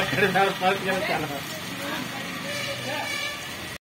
అక్కడ పార్క్ చాలా